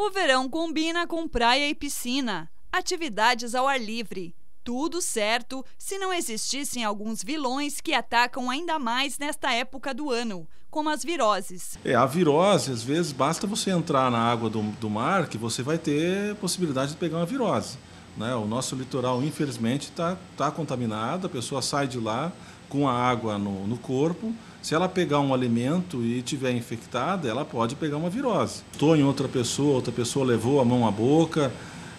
O verão combina com praia e piscina, atividades ao ar livre. Tudo certo se não existissem alguns vilões que atacam ainda mais nesta época do ano, como as viroses. É, a virose, às vezes, basta você entrar na água do, do mar que você vai ter possibilidade de pegar uma virose. Né? O nosso litoral, infelizmente, está tá contaminado, a pessoa sai de lá com a água no, no corpo. Se ela pegar um alimento e estiver infectada, ela pode pegar uma virose. Estou em outra pessoa, outra pessoa levou a mão à boca.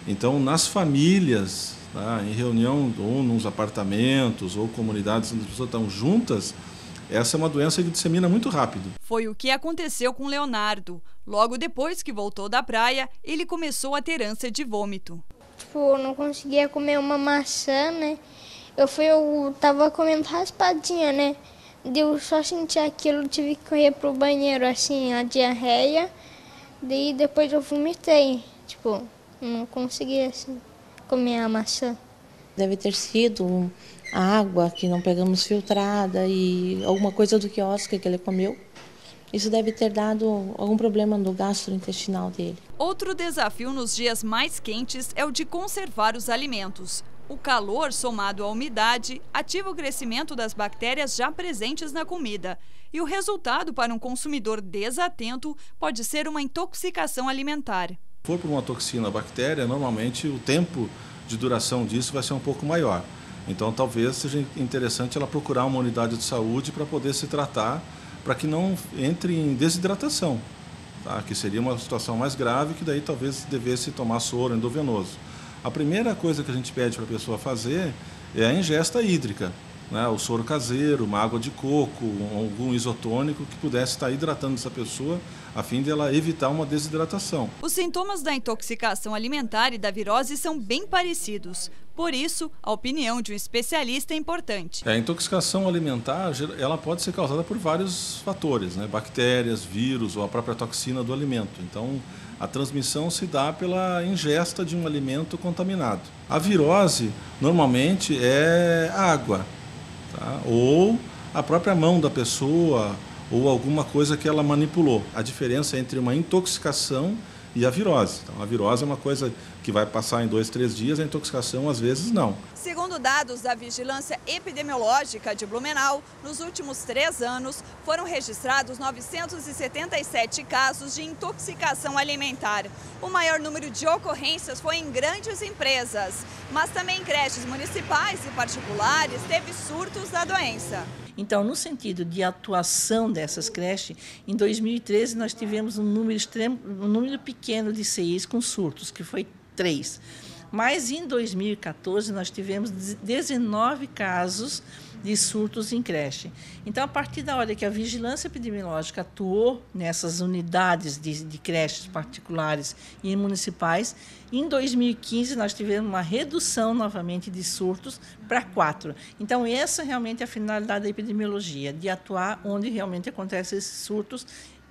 Então, nas famílias, tá? em reunião ou nos apartamentos ou comunidades onde as pessoas estão juntas, essa é uma doença que dissemina muito rápido. Foi o que aconteceu com Leonardo. Logo depois que voltou da praia, ele começou a ter ânsia de vômito. Tipo, não conseguia comer uma maçã, né? Eu fui, eu tava comendo raspadinha, né? Eu só senti aquilo, tive que correr pro banheiro, assim, a diarreia. Daí depois eu vomitei. Tipo, não conseguia, assim, comer a maçã. Deve ter sido a água que não pegamos filtrada e alguma coisa do quiosque que ele comeu. Isso deve ter dado algum problema no gastrointestinal dele. Outro desafio nos dias mais quentes é o de conservar os alimentos. O calor, somado à umidade, ativa o crescimento das bactérias já presentes na comida. E o resultado para um consumidor desatento pode ser uma intoxicação alimentar. Se for por uma toxina bactéria, normalmente o tempo de duração disso vai ser um pouco maior. Então, talvez seja interessante ela procurar uma unidade de saúde para poder se tratar, para que não entre em desidratação, tá? que seria uma situação mais grave, que daí talvez devesse tomar soro endovenoso. A primeira coisa que a gente pede para a pessoa fazer é a ingesta hídrica né, o soro caseiro, uma água de coco, algum isotônico que pudesse estar hidratando essa pessoa a fim de ela evitar uma desidratação. Os sintomas da intoxicação alimentar e da virose são bem parecidos. Por isso, a opinião de um especialista é importante. A intoxicação alimentar ela pode ser causada por vários fatores, né? bactérias, vírus ou a própria toxina do alimento. Então, a transmissão se dá pela ingesta de um alimento contaminado. A virose normalmente é água, tá? ou a própria mão da pessoa, ou alguma coisa que ela manipulou. A diferença entre uma intoxicação e a virose. Então, a virose é uma coisa que vai passar em dois, três dias, a intoxicação às vezes não. Segundo dados da Vigilância Epidemiológica de Blumenau, nos últimos três anos foram registrados 977 casos de intoxicação alimentar. O maior número de ocorrências foi em grandes empresas, mas também em creches municipais e particulares teve surtos da doença. Então, no sentido de atuação dessas creches, em 2013 nós tivemos um número, extremo, um número pequeno de CIs com surtos, que foi três. Mas em 2014 nós tivemos 19 casos de surtos em creche. Então, a partir da hora que a vigilância epidemiológica atuou nessas unidades de, de creches particulares e municipais, em 2015 nós tivemos uma redução novamente de surtos para quatro. Então, essa realmente é a finalidade da epidemiologia, de atuar onde realmente acontecem esses surtos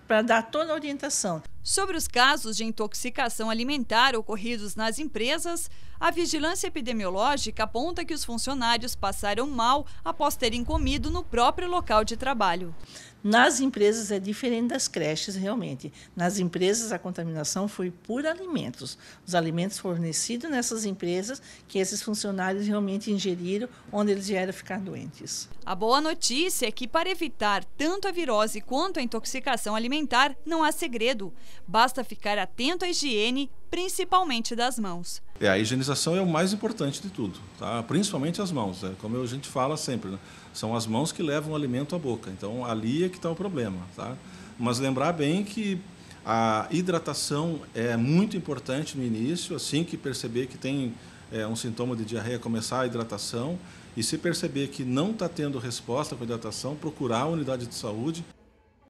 para dar toda a orientação. Sobre os casos de intoxicação alimentar ocorridos nas empresas, a vigilância epidemiológica aponta que os funcionários passaram mal após terem comido no próprio local de trabalho. Nas empresas é diferente das creches, realmente. Nas empresas, a contaminação foi por alimentos. Os alimentos fornecidos nessas empresas que esses funcionários realmente ingeriram, onde eles vieram ficar doentes. A boa notícia é que, para evitar tanto a virose quanto a intoxicação alimentar, não há segredo. Basta ficar atento à higiene, principalmente das mãos. É, a higienização é o mais importante de tudo, tá? principalmente as mãos. Né? Como a gente fala sempre, né? são as mãos que levam o alimento à boca. Então, ali é que está o problema. Tá? Mas lembrar bem que a hidratação é muito importante no início, assim que perceber que tem é, um sintoma de diarreia, começar a hidratação. E se perceber que não está tendo resposta com hidratação, procurar a unidade de saúde.